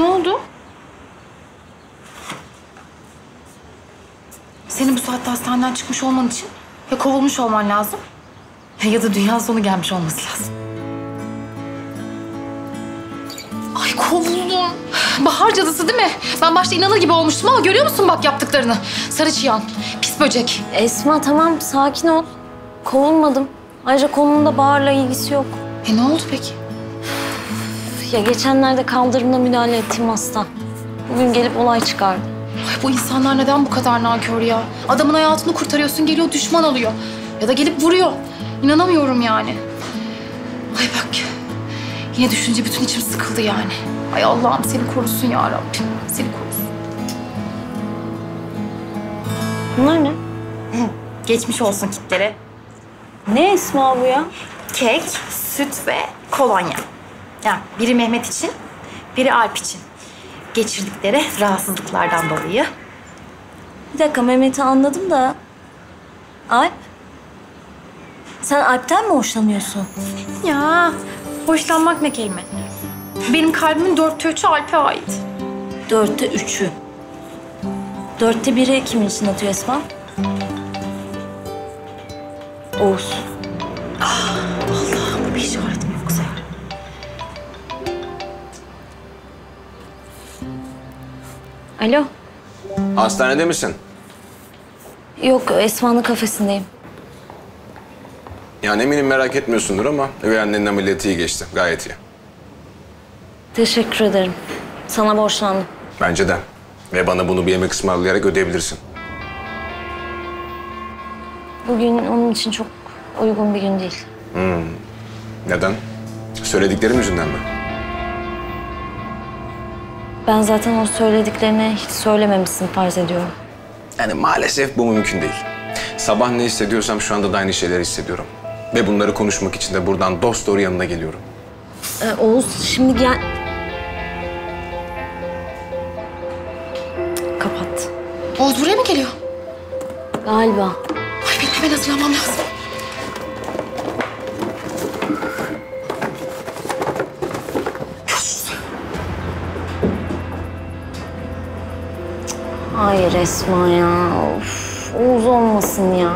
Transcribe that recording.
Ne oldu? Senin bu saatte hastaneden çıkmış olman için ya kovulmuş olman lazım ya da dünya sonu gelmiş olması lazım. Ay kovuldum. Bahar cadısı değil mi? Ben başta inanır gibi olmuştum ama görüyor musun bak yaptıklarını? Sarı çıyan, pis böcek. Esma tamam sakin ol. Kovulmadım. Ayrıca konunun Bahar'la ilgisi yok. E ne oldu peki? Ya geçenlerde kaldırımda müdahale ettiğim hasta. Bugün gelip olay çıkardı. Ay bu insanlar neden bu kadar nankör ya? Adamın hayatını kurtarıyorsun geliyor düşman oluyor. Ya da gelip vuruyor. İnanamıyorum yani. Ay bak yine düşünce bütün içim sıkıldı yani. Ay Allah'ım seni korusun ya Rabbim. Seni korusun. Bunlar ne? Geçmiş olsun kitlere. Ne Esma bu ya? Kek, süt ve kolonya. Yani biri Mehmet için, biri Alp için. Geçirdikleri rahatsızlıklardan dolayı. Bir dakika Mehmet'i anladım da... Alp? Sen Alp'ten mi hoşlanıyorsun? Ya hoşlanmak ne kelime? Benim kalbimin dörtte üçü Alp'e ait. Dörtte üçü. Dörtte biri kimin için atıyor Esma? Oğuz. Bu Alo. Hastanede misin? Yok Esma'nın kafesindeyim. Yani eminim merak etmiyorsundur ama üvey annenin ameliyatı iyi geçti. Gayet iyi. Teşekkür ederim. Sana borçlandım. Bence de. Ve bana bunu bir yemek ısmarlayarak ödeyebilirsin. Bugün onun için çok uygun bir gün değil. Neden? Söylediklerim yüzünden mi? Ben zaten o söylediklerini hiç söylememişsin farz ediyorum. Yani maalesef bu mümkün değil. Sabah ne hissediyorsam şu anda da aynı şeyleri hissediyorum. Ve bunları konuşmak için de buradan dost doğru yanına geliyorum. Ee, Oğuz şimdi gel... Kapat. Oğuz buraya mı geliyor? Galiba. Ay benim hemen hazırlanmam lazım. Hayır Esma ya. Of, Oğuz olmasın ya.